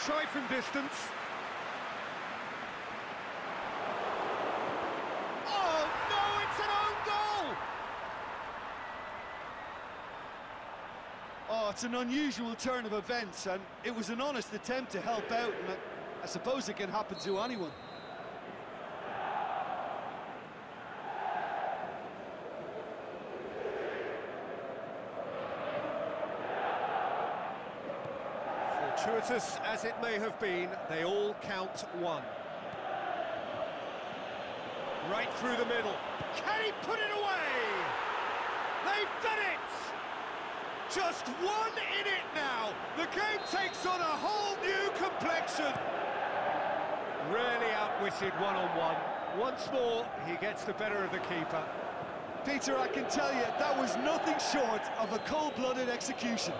try from distance. Oh, no, it's an own goal! Oh, it's an unusual turn of events, and it was an honest attempt to help out, and I, I suppose it can happen to anyone. Fortuitous as it may have been, they all count one. Right through the middle. Can he put it away? They've done it! Just one in it now. The game takes on a whole new complexion. Really outwitted one-on-one. Once more, he gets the better of the keeper. Peter, I can tell you, that was nothing short of a cold-blooded execution.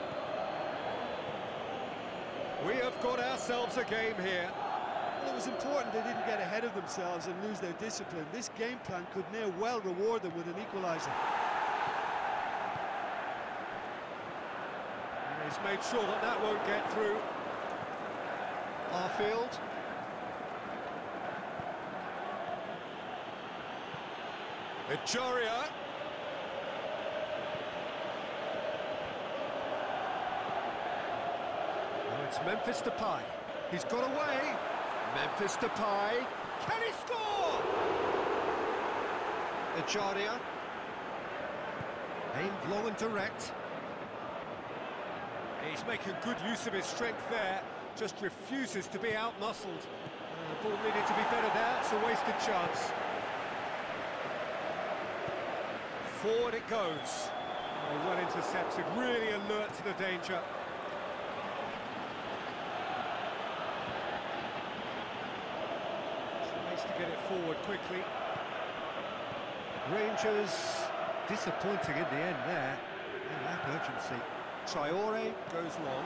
We have got ourselves a game here. Well, it was important they didn't get ahead of themselves and lose their discipline. This game plan could near well reward them with an equaliser. He's made sure that that won't get through. Arfield. Ejaria. Oh, it's Memphis Depay. He's got away. Memphis Depay. Can he score? Ejaria. Aimed low and direct. He's making good use of his strength there, just refuses to be out-muscled. Uh, the ball needed to be better there, it's a wasted chance. Forward it goes. Oh, well intercepted, really alert to the danger. Tries to get it forward quickly. Rangers disappointing in the end there. They lack urgency. Traore goes long.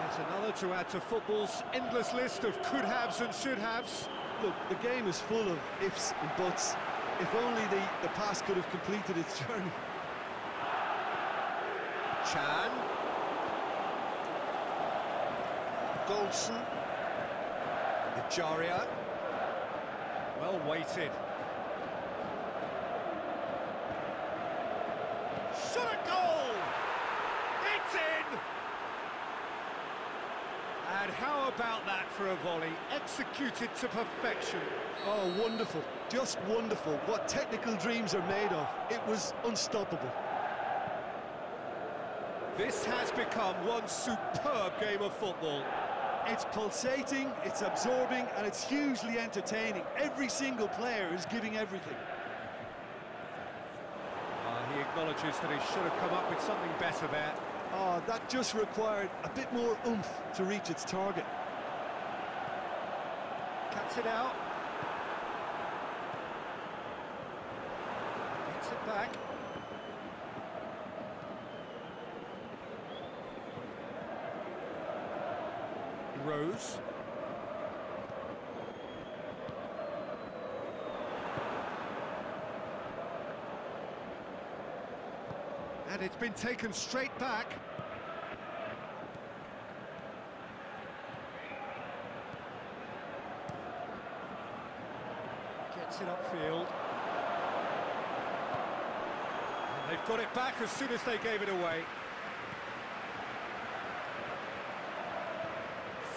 There's another to add to football's endless list of could-haves and should-haves. Look, the game is full of ifs and buts. If only the, the pass could have completed its journey. Chan. Goldson. Ejaria. Well weighted. Shot a goal! It's in! And how about that for a volley? Executed to perfection. Oh, wonderful. Just wonderful. What technical dreams are made of. It was unstoppable. This has become one superb game of football. It's pulsating, it's absorbing, and it's hugely entertaining. Every single player is giving everything. Uh, he acknowledges that he should have come up with something better there. Oh, that just required a bit more oomph to reach its target. Cuts it out. Gets it back. Rose. And it's been taken straight back. Gets it upfield. And they've got it back as soon as they gave it away.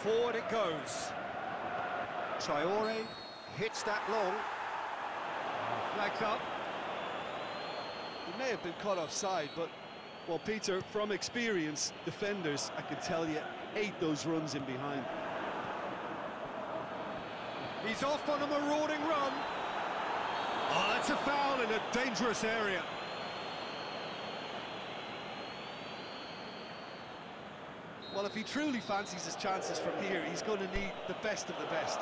Forward it goes. Traore hits that long. Flags up. He may have been caught offside, but, well, Peter, from experience, defenders, I can tell you, hate those runs in behind. He's off on a marauding run. Oh, that's a foul in a dangerous area. Well, if he truly fancies his chances from here, he's going to need the best of the best.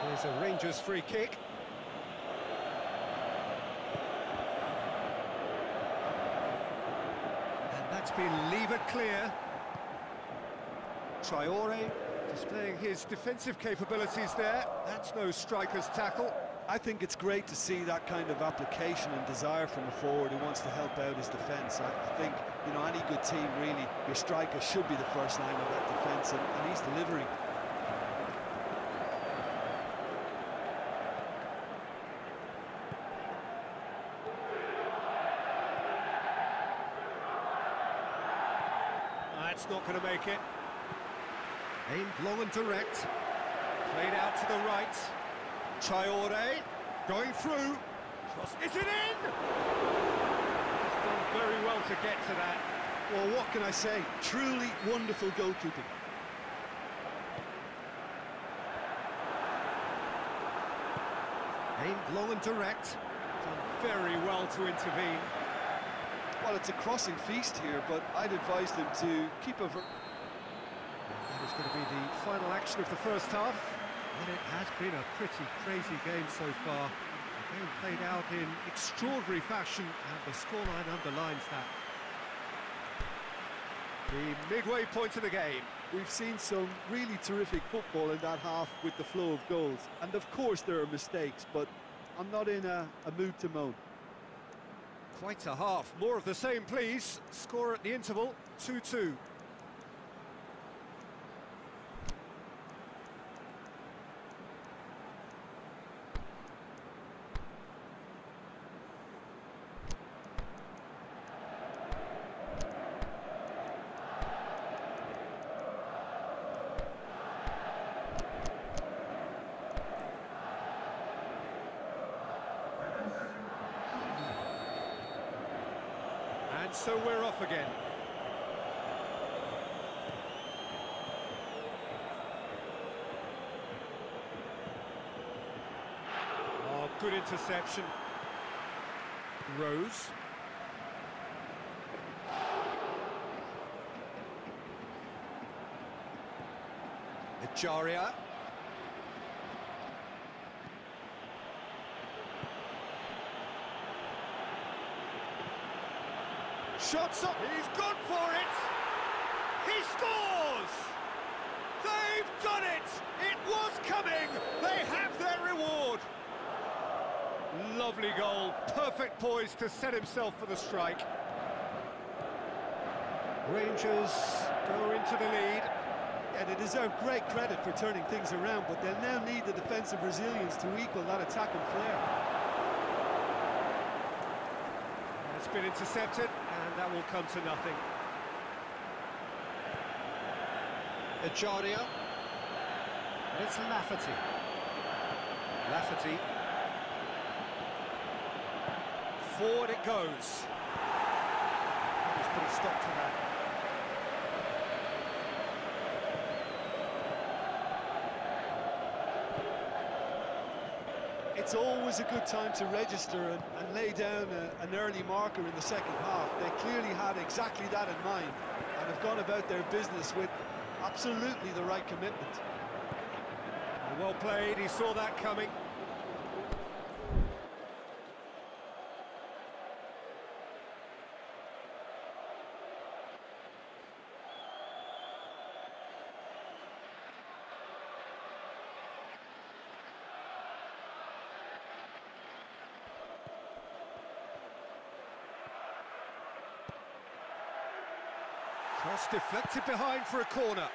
Here's a Rangers free kick. And that's been levered clear. Traore displaying his defensive capabilities there. That's no striker's tackle. I think it's great to see that kind of application and desire from a forward who wants to help out his defence. I, I, think, you know, any good team, really, your striker should be the first line of that defence, and, and he's delivering. That's not going to make it. Aimed long and direct. Played out to the right. Traore going through. Cross. Is it in? He's done very well to get to that. Well, what can I say? Truly wonderful goalkeeping. Aimed long and direct. Done very well to intervene. Well, it's a crossing feast here, but I'd advise them to keep a... That is going to be the final action of the first half. And it has been a pretty crazy game so far. The game played out in extraordinary fashion, and the scoreline underlines that. The midway point of the game. We've seen some really terrific football in that half with the flow of goals. And of course there are mistakes, but I'm not in a, a mood to moan. Quite a half. More of the same, please. Score at the interval, 2-2. So we're off again. Oh, good interception. Rose. Ejaria. Shots up, he's gone for it! He scores! They've done it! It was coming! They have their reward! Lovely goal, perfect poise to set himself for the strike. Rangers go into the lead. And they deserve great credit for turning things around, but they'll now need the defensive resilience to equal that attacking flair. It's been intercepted, and that will come to nothing. And it's Lafferty. Lafferty. Forward it goes. Just put a stop to that. It's always a good time to register and, and lay down a, an early marker in the second half. They clearly had exactly that in mind and have gone about their business with absolutely the right commitment. Well played, he saw that coming. Cross deflected behind for a corner.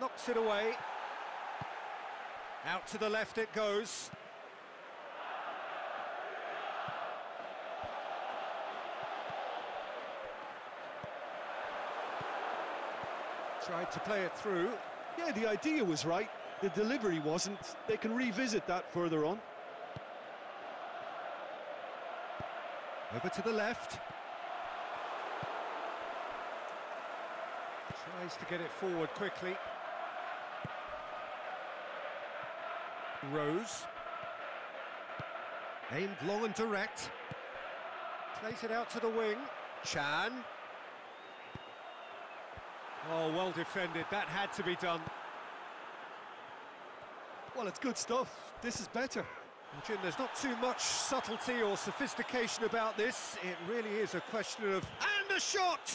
Knocks it away. Out to the left it goes. Tried to play it through. Yeah, the idea was right. The delivery wasn't. They can revisit that further on. Over to the left. Tries to get it forward quickly. Rose. Aimed long and direct. Plays it out to the wing. Chan. Oh, well defended. That had to be done. Well, it's good stuff. This is better. Jim, there's not too much subtlety or sophistication about this. It really is a question of... And the shot!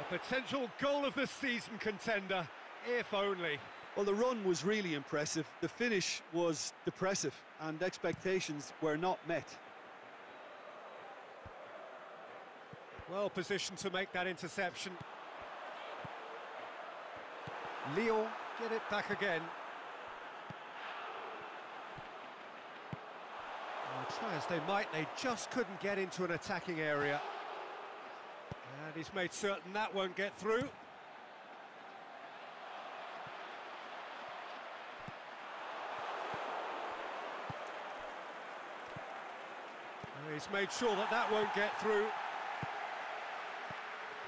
A potential goal of the season contender, if only. Well, the run was really impressive. The finish was depressive, and expectations were not met. Well positioned to make that interception. Lyon get it back again. Well, try as they might, they just couldn't get into an attacking area. And he's made certain that won't get through. He's made sure that that won't get through.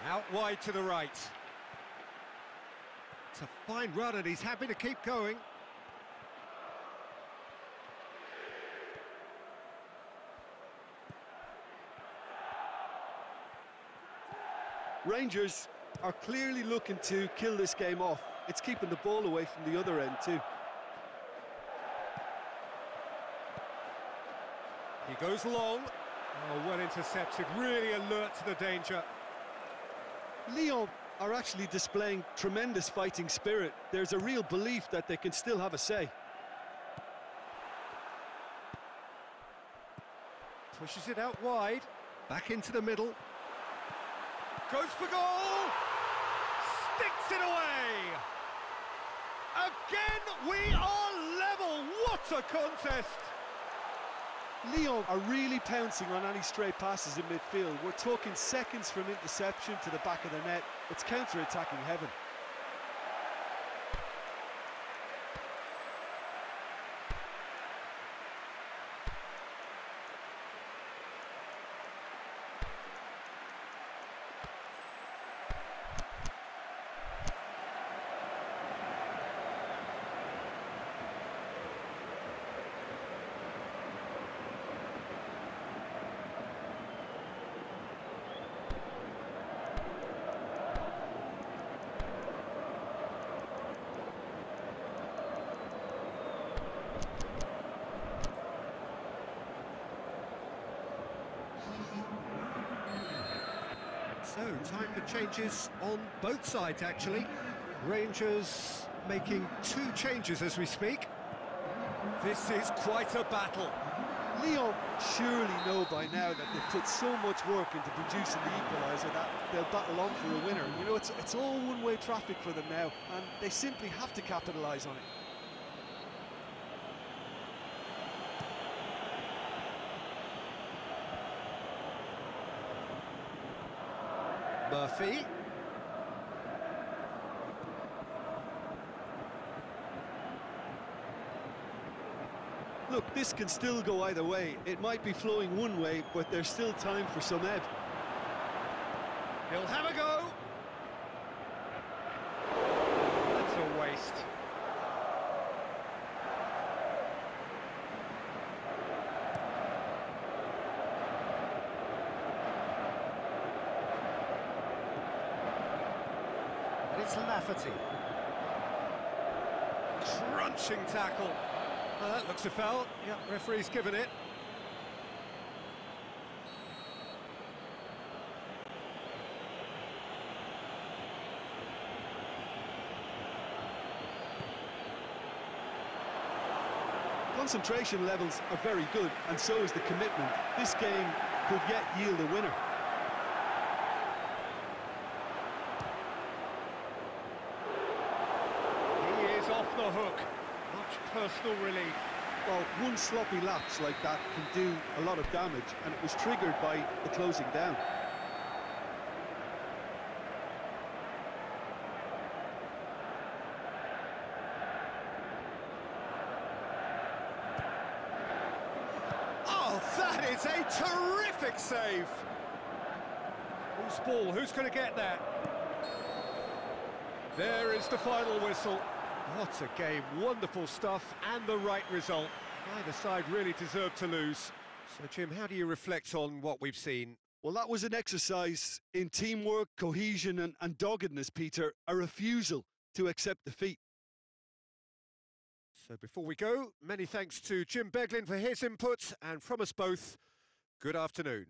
Out wide to the right. It's a fine run and he's happy to keep going. Rangers are clearly looking to kill this game off. It's keeping the ball away from the other end too. He goes long. Oh, well intercepted, really alert to the danger. Lyon are actually displaying tremendous fighting spirit. There's a real belief that they can still have a say. Pushes it out wide, back into the middle. Goes for goal! Sticks it away! Again, we are level! What a contest! Lyon are really pouncing on any stray passes in midfield. We're talking seconds from interception to the back of the net. It's counter-attacking heaven. So, time for changes on both sides, actually. Rangers making two changes as we speak. This is quite a battle. Lyon surely know by now that they've put so much work into producing the equaliser that they'll battle on for a winner. You know, it's, it's all one-way traffic for them now, and they simply have to capitalise on it. Murphy. Look, this can still go either way. It might be flowing one way, but there's still time for some ebb. He'll have a go. That's a waste. And it's Lafferty. Crunching tackle. Uh, that looks a foul. Yep, referee's given it. Concentration levels are very good, and so is the commitment. This game could yet yield a winner. He is off the hook. Personal relief. Well, one sloppy lapse like that can do a lot of damage, and it was triggered by the closing down. Oh, that is a terrific save! Who's ball? Who's going to get that? There is the final whistle. What a game, wonderful stuff, and the right result. Neither side really deserved to lose. So, Jim, how do you reflect on what we've seen? Well, that was an exercise in teamwork, cohesion, and, and doggedness, Peter. A refusal to accept defeat. So, before we go, many thanks to Jim Beglin for his input, and from us both, good afternoon.